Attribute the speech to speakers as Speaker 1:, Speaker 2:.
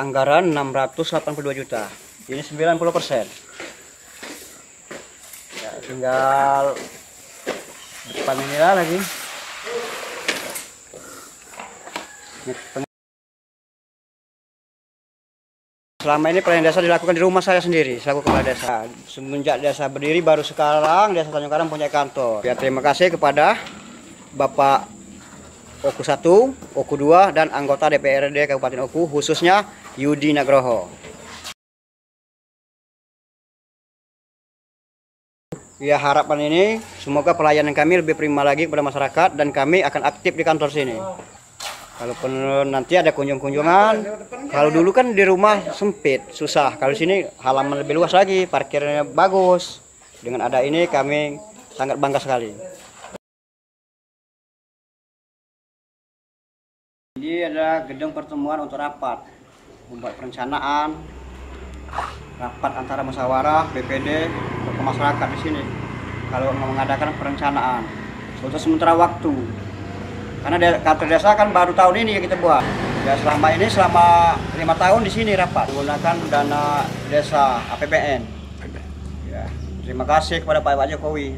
Speaker 1: Anggaran 682 juta. Ini 90 persen. Ya, tinggal depan ini lagi. Selama ini pelayanan desa dilakukan di rumah saya sendiri, selaku kepala desa. Semenjak desa berdiri baru sekarang desa Tanjung Karang punya kantor. Ya terima kasih kepada Bapak Oku 1, Oku 2, dan anggota DPRD Kabupaten Oku, khususnya Yudi Nagroho. Ya harapan ini semoga pelayanan kami lebih prima lagi kepada masyarakat dan kami akan aktif di kantor sini. Kalaupun nanti ada kunjung-kunjungan, kalau dulu kan di rumah sempit, susah. Kalau sini halaman lebih luas lagi, parkirnya bagus. Dengan ada ini kami sangat bangga sekali. Ini adalah gedung pertemuan untuk rapat, membuat perencanaan, rapat antara musyawarah, BPD, tokoh masyarakat di sini. Kalau mau mengadakan perencanaan untuk sementara waktu, karena de- kantor desa kan baru tahun ini yang kita buat. Ya selama ini selama lima tahun di sini rapat menggunakan dana desa APBN. Ya, terima kasih kepada Pak Pak Jokowi.